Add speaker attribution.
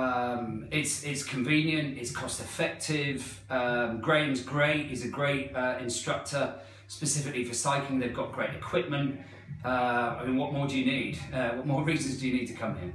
Speaker 1: Um, it's it's convenient, it's cost effective. Um, Graham's great. He's a great uh, instructor, specifically for cycling. They've got great equipment. Uh, I mean, what more do you need? Uh, what more reasons do you need to come here?